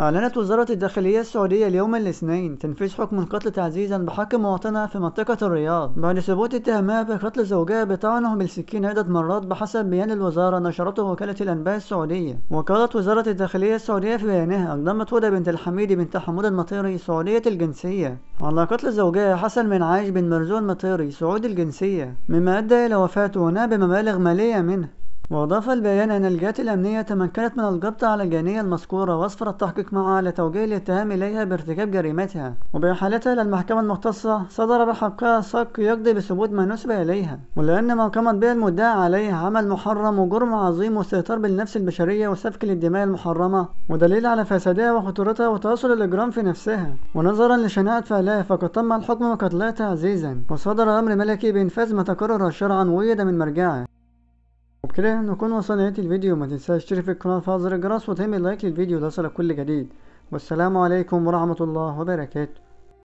أعلنت وزارة الداخلية السعودية اليوم الاثنين تنفيذ حكم القتل تعزيزا بحق مواطنة في منطقة الرياض. بعد ثبوت اتهامها بقتل زوجها بطعنه بالسكين عدة مرات بحسب بيان الوزارة نشرته وكالة الأنباء السعودية. وقالت وزارة الداخلية السعودية في بيانها أقدمت هدى بنت الحميد بنت حمود المطيري سعودية الجنسية. على قتل زوجها حسن بن عايش بن مرزوق المطيري سعودي الجنسية. مما أدى إلى وفاته وناب بمبالغ مالية منه. وأضاف البيان أن الجهات الأمنية تمكنت من القبض على الجانية المذكورة وأسفر التحقيق معها لتوجيه الاتهام إليها بارتكاب جريمتها. وبإحالتها إلى المحكمة المختصة صدر بحقها صك يقضي بثبوت ما نسب إليها ولأن ما قامت به المدعى عليه عمل محرم وجرم عظيم واستهتار بالنفس البشرية وسفك للدماء المحرمة ودليل على فسادها وخطورتها وتواصل الإجرام في نفسها. ونظرا لشناعة فعلها فقد تم الحكم بقتلها تعزيزا وصدر أمر ملكي بإنفاذ ما تقرر شرعا ويد من مرجعه. وبكده نكون وصلنا لنهاية الفيديو. ما تنساش تشترك في القناة وتفعل زر الجرس وتعمل لايك للفيديو. ليصلك كل جديد. والسلام عليكم ورحمة الله وبركاته.